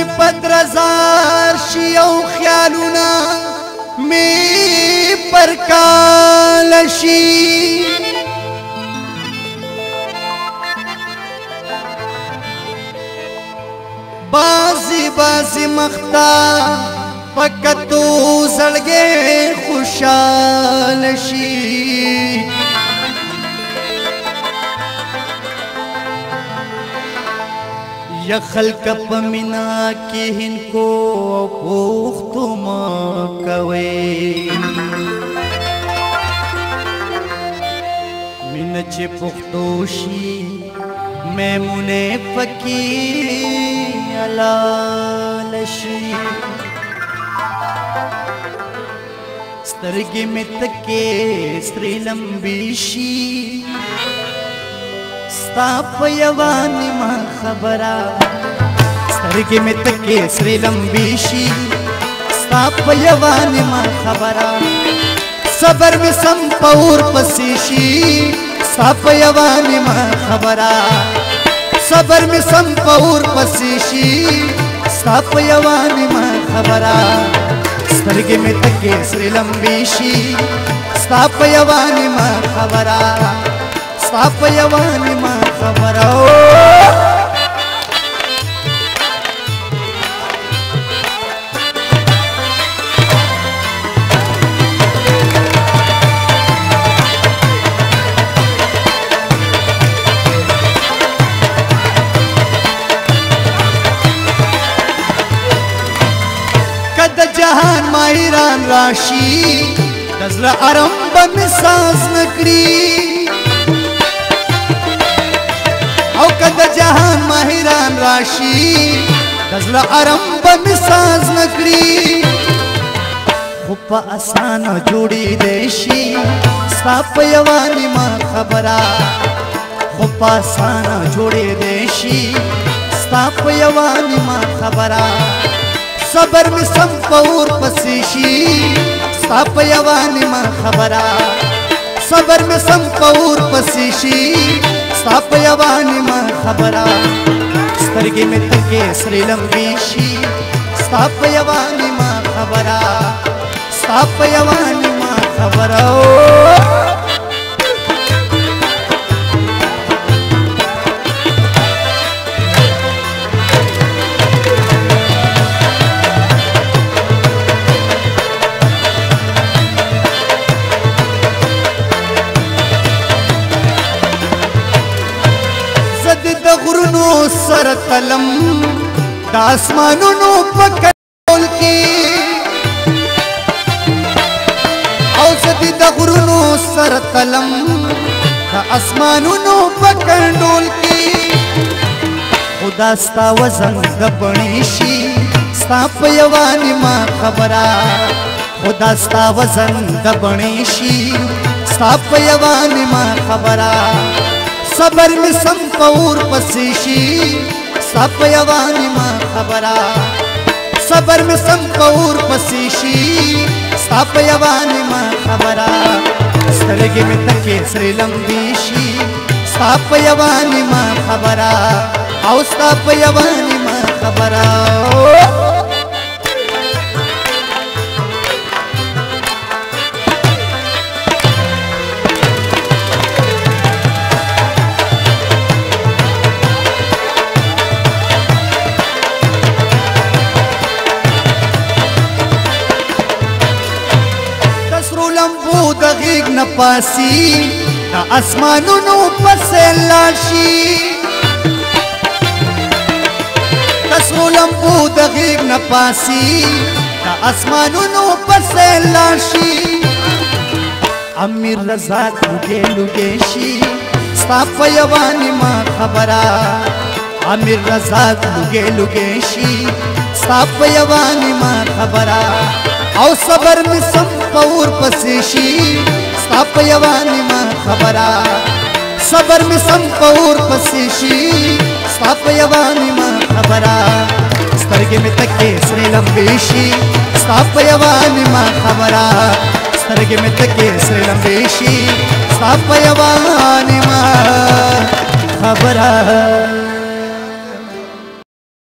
می پدرزار شي او خیالونه می پرکال شي بازی بازی مختا پکتو زړګې خوشاله شي یا خلق پمینا کې هن کو پوختم کوي مین چې پختوشي میمونه فکی علال شي سترګې مت کې ستري لمبي شي स्ताप मां खबरा सरगी में तके श्री लंबीशी स्ताप मां खबरा सबर में संपौर पसीशी स्ताप मां खबरा सबर में संपौर पसीशी स्ताप मां खबरा सरगी मित के श्री लंबीशी स्ताप यवानी मां खबरा ستا په یوانې ما خبره جهان ماهران راشي دزله ارم به مې ساز نکړي حیران راشي دزل حرم به ساز نکړي خو په اسانه جوړي دیشي ستا په یواني ما خبره خو په اسانه جوړي دیشي ستا په یواني ما خبره صبر می سم پور پسې شي ستا په یواني ما خبره صبر می سم پور پسې شي ستا په یواني ما خبره तिरिगि मेत्तुके श्रीलंबीशी स्थापयवानि मा खबरा स्थापयवानि मा खबरा سر قلم د اسمانونو په کول کې او سدي د غرونو سر قلم د اسمانونو په کندول کې خدا ستا وزن د پړی شي ستا په یوانی ما خبره خدا ستا وزن د پړی شي ستا په یوانی ما خبره صبر می سم پور پسې شي سپ یوانی ما خبره صبر می سم پور پسې شي سپ یوانی ما خبره سترګې می تکې سری لمبي شي سپ یوانی ما خبره او سپ یوانی ما خبره تورو لمبو د غیګ نه پاسي د اسمانونو پسې لاشي تسرو لمبو د غیګ نه پاسي د اسمانونو پسې لاشي امیر رضا کوګې لوګې شي صاف یوانی ما خبره امیر رضا کوګې لوګې شي صاف یوانی ما خبره او صبر می سم پور پسې شي ستا په یوانې ما خبره صبر می سم پور پسې شي ستا په یوانې ما خبره سترګې مې تکې سرې لمبې شي ستا په یوانې ما خبره سترګې مې تکې سرې لمبې شي ستا په یوانې ما خبره